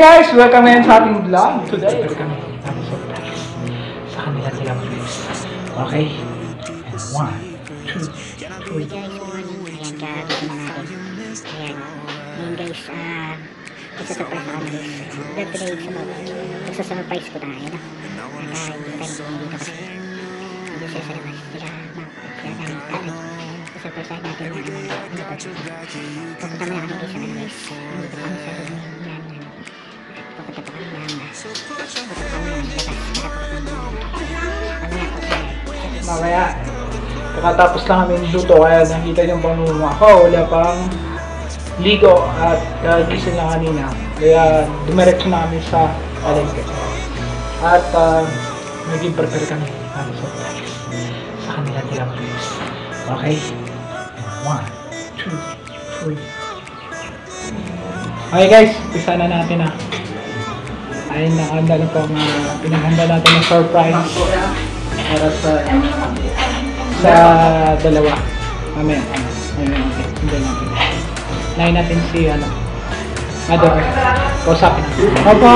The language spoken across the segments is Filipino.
guys! Welcome ngayon sa ating vlog. Today, kami surprise sa kanila nila please. Okay? And one, two, three. guys, morning. Ayan, kagabi na natin. Ayan. Ayan guys, ah, nagsasurprise ako ng birthday sa mga. Nagsasurprise ko na, ayan na. Naka, hindi tayo dito kasi. Hindi siya sa labas. Sila, sila tayo, tatay. Nagsasurprise natin ano, ano? Pupunta mo na kami guys, ano guys. Nandito kami Mamaya kakatapos lang kami luto kaya nakita niyo pang ako. Wala pang ligo at kagising lang kanina. Kaya dumiretso na kami sa palengke. At uh, naging prepare kami para surprise sa kanila nila please. Okay? And one, two, three. Okay guys, umpisa na natin ah. Ayun, nakahanda na po ang uh, pinaghanda natin ng surprise para sa sa dalawa. Mamaya, mamaya natin. Hindi natin. Lain natin si, ano, Mother. Kausapin. Opo!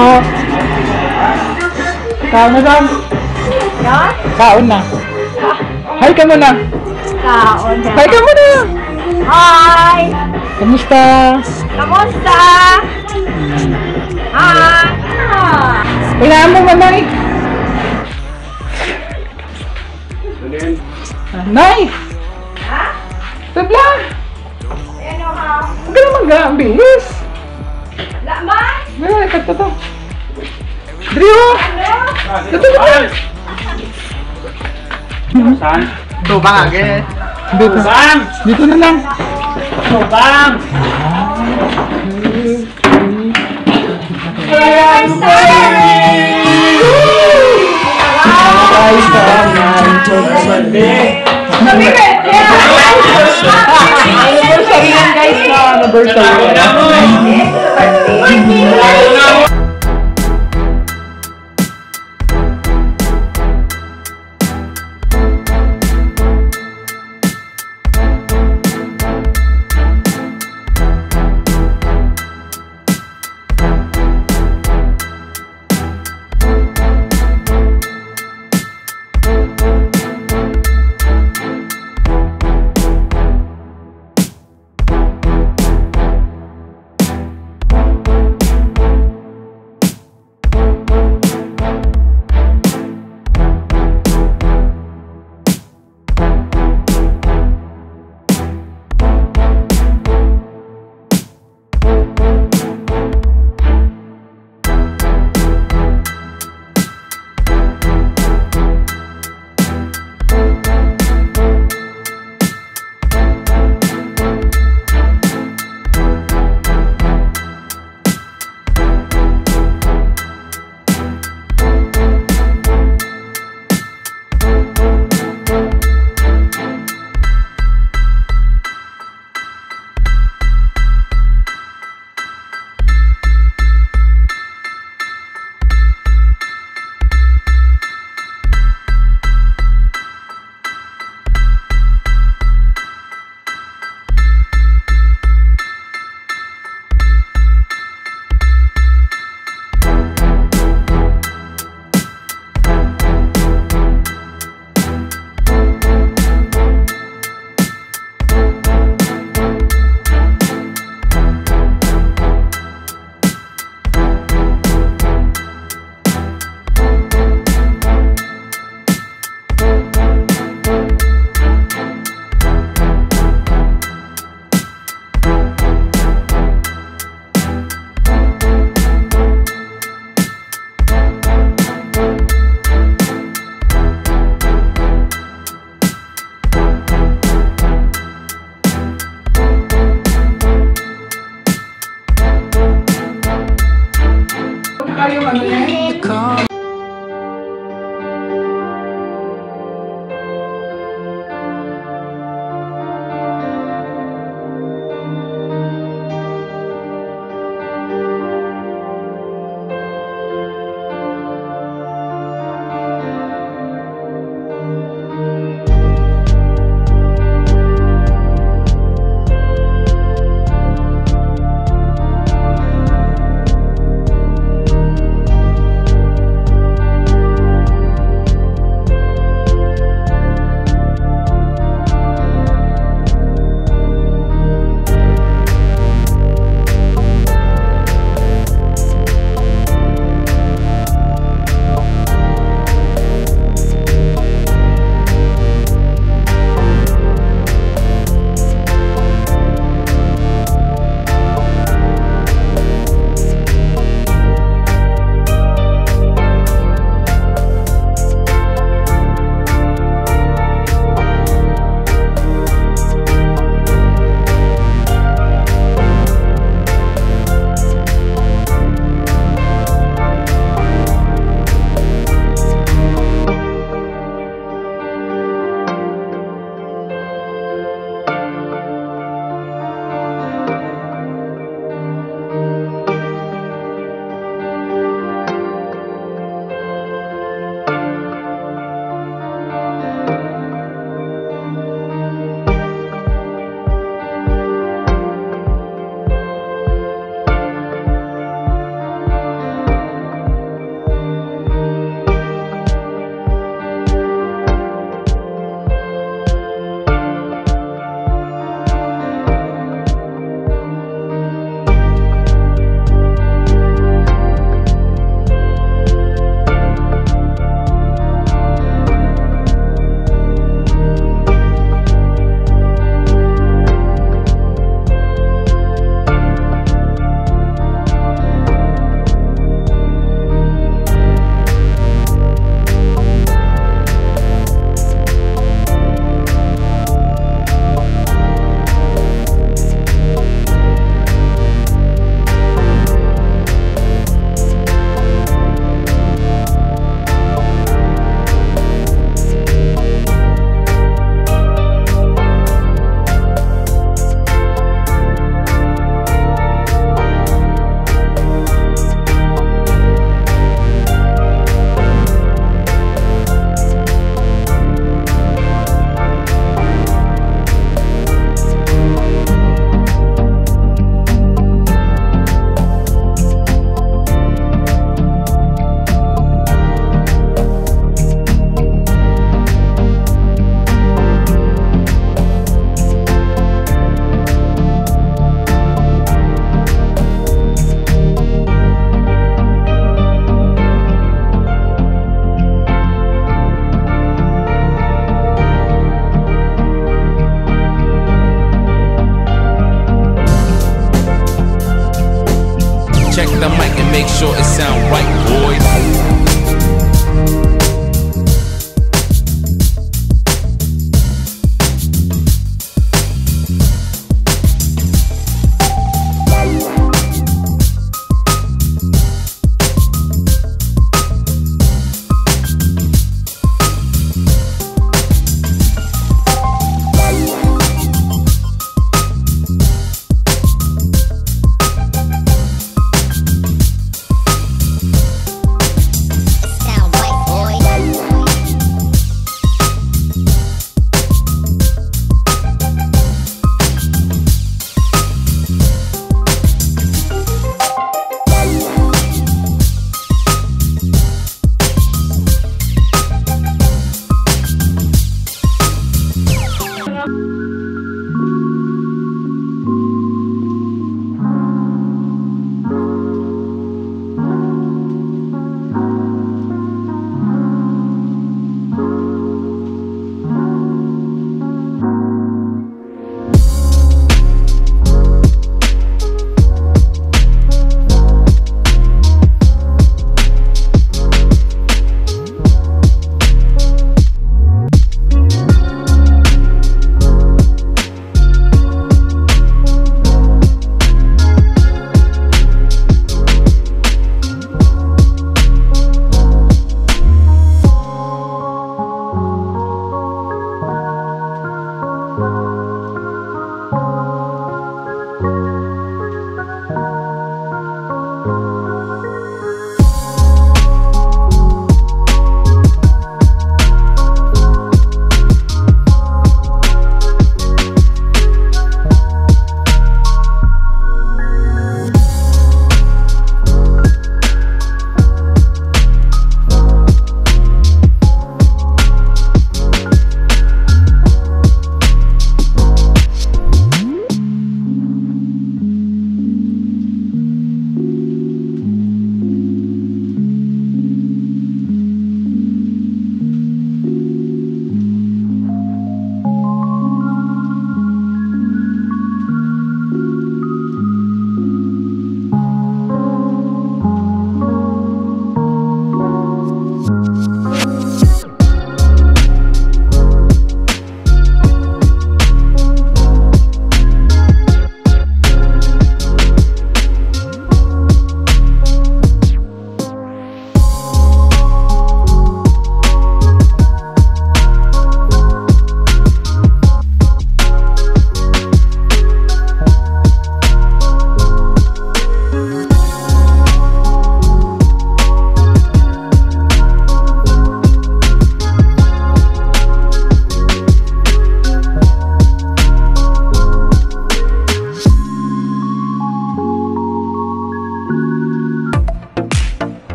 Kaon na lang. Kaon na. Hi ka muna. Kaon. Hi ka muna. Hi! Kamusta? Kamusta? Hi! Kailangan mo manay. Ah, Nay! Ha? Tabla! Ano ha? Huwag ka naman ga. Ang bilis. Laman? Ay, kata to. Drio! Ano? Dito, dito. Saan? Tubang agad. Dito. Bang! Dito na lang. Bang! Guys, Anniversary yan guys na anniversary. Make sure it sound right.